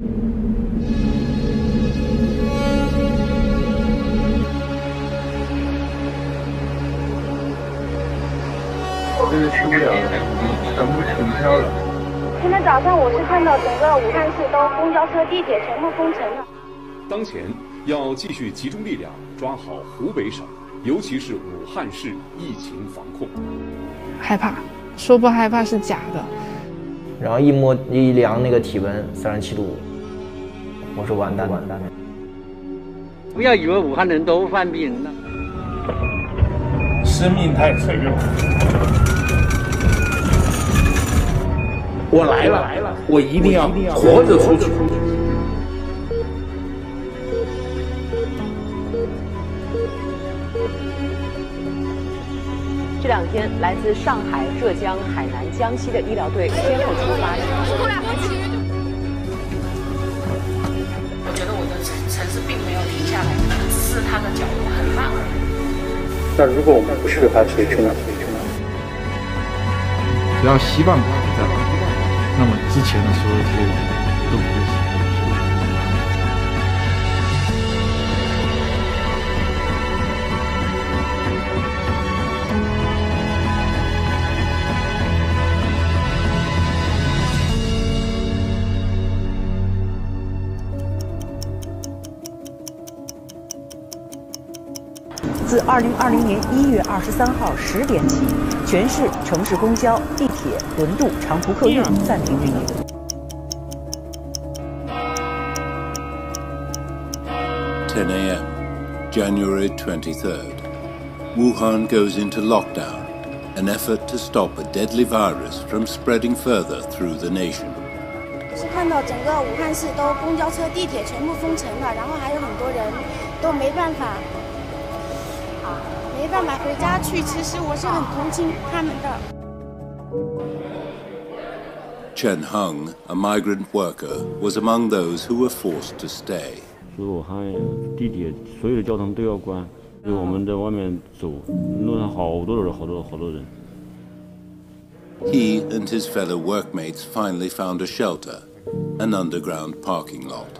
真是去不了了，全部取消了。今天早上我是看到整个武汉市都公交车、地铁全部封城了。当前要继续集中力量抓好湖北省，尤其是武汉市疫情防控。害怕，说不害怕是假的。然后一摸一量那个体温三十七度五，我说完蛋完蛋了。不要以为武汉人都犯病了，生命太脆弱。我来了，我一定要活着出去。这两天，来自上海、浙江、海南、江西的医疗队先后出发。城市并没有停下来，只是它的脚步很慢而已。那如果我们不去的话，谁去呢？只要希望还在，那么之前的所有这些人都不会自二零二零年一月二十三号十点起，全市城市公交、地铁、轮渡、长途客运暂停运营。10 a.m., January 23rd. Wuhan goes into lockdown, an effort to stop a deadly virus from spreading further through the nation. 是看到整个武汉市都公交车、地铁全部封城了，然后还有很多人都没办法，没办法回家去。其实我是很同情他们的。 Chen Hung, a migrant worker, was among those who were forced to stay. 所以武汉地铁所有的交通都要关，所以我们在外面走，路上好多人，好多好多人。 He and his fellow workmates finally found a shelter, an underground parking lot.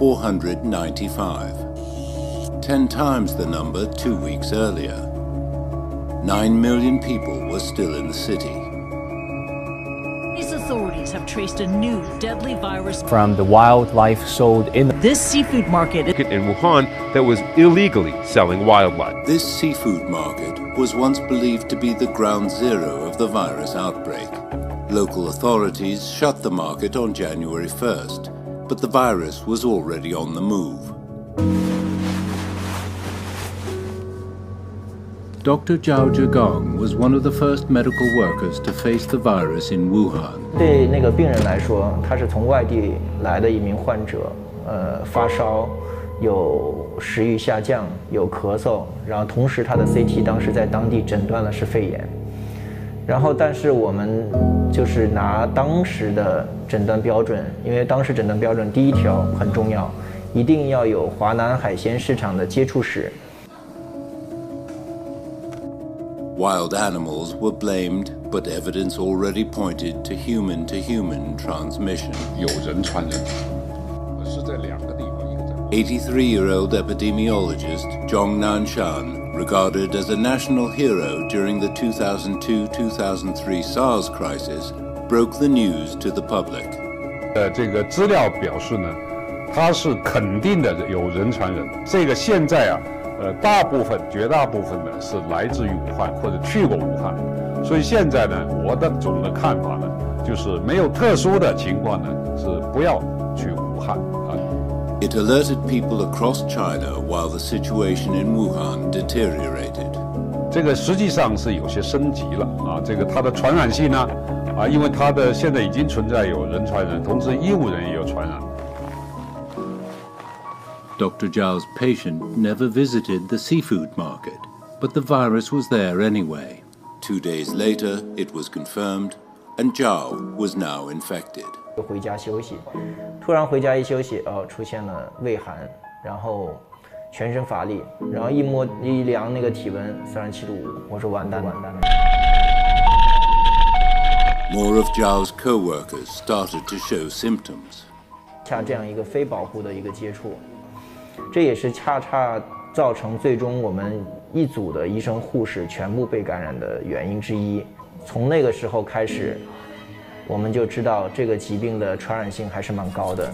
495. Ten times the number two weeks earlier. Nine million people were still in the city. These authorities have traced a new deadly virus from the wildlife sold in this seafood market in Wuhan that was illegally selling wildlife. This seafood market was once believed to be the ground zero of the virus outbreak. Local authorities shut the market on January 1st, but the virus was already on the move. Dr. Zhao Zhigong was one of the first medical workers to face the virus in Wuhan. 对那个病人来说，他是从外地来的一名患者，呃，发烧，有食欲下降，有咳嗽，然后同时他的 CT 当时在当地诊断了是肺炎。 然后，但是我们就是拿当时的诊断标准，因为当时诊断标准第一条很重要，一定要有华南海鲜市场的接触史。Wild animals were blamed, but evidence already pointed to human to human transmission. 有人传人，是在两个地方，一个在。83-year-old epidemiologist Zhong Nanshan, regarded as a national hero during the 2002-2003 SARS crisis, broke the news to the public. 呃，这个资料表示呢，它是肯定的有人传人。这个现在啊。呃，大部分、绝大部分呢是来自于武汉或者去过武汉，所以现在呢，我的总的看法呢，就是没有特殊的情况呢，是不要去武汉。It alerted people across China while the situation in Wuhan deteriorated. 这个实际上是有些升级了啊，这个它的传染性呢，啊，因为它的现在已经存在有人传人，同时医务人也有传染。 Dr. Zhao's patient never visited the seafood market, but the virus was there anyway. Two days later, it was confirmed, and Zhao was now infected. 就回家休息， 突然回家一休息，哦，出现了畏寒，然后全身乏力，然后一摸一量那个体温三十七度五，我说完蛋完蛋了。More of Zhao's co-workers started to show symptoms. 恰这样一个非保护的一个接触，这也是恰恰造成最终我们一组的医生护士全部被感染的原因之一。从那个时候开始，我们就知道这个疾病的传染性还是蛮高的。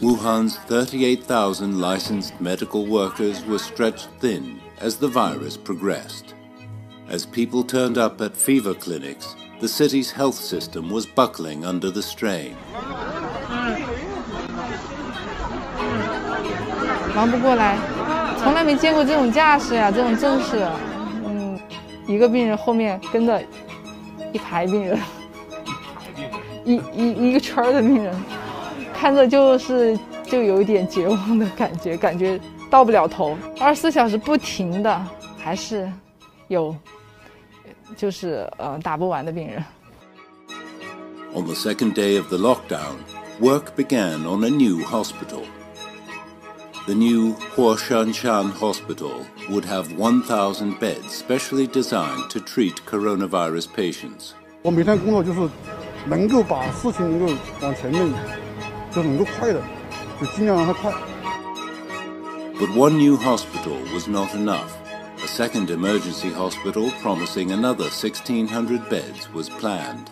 Wuhan's 38,000 licensed medical workers were stretched thin as the virus progressed. As people turned up at fever clinics, the city's health system was buckling under the strain. 忙不过来，从来没见过这种架势呀，这种阵势。嗯，一个病人后面跟着一排病人，一一一个圈的病人，看着就是就有一点绝望的感觉，感觉到不了头。二十四小时不停的，还是有，就是呃打不完的病人。On the second day of the lockdown, work began on a new hospital. The new Huoshanshan Hospital would have 1,000 beds specially designed to treat coronavirus patients. 我每天工作就是 能够把事情能够往前面，就能够快的，就尽量让它快。 But one new hospital was not enough. A second emergency hospital promising another 1,600 beds was planned.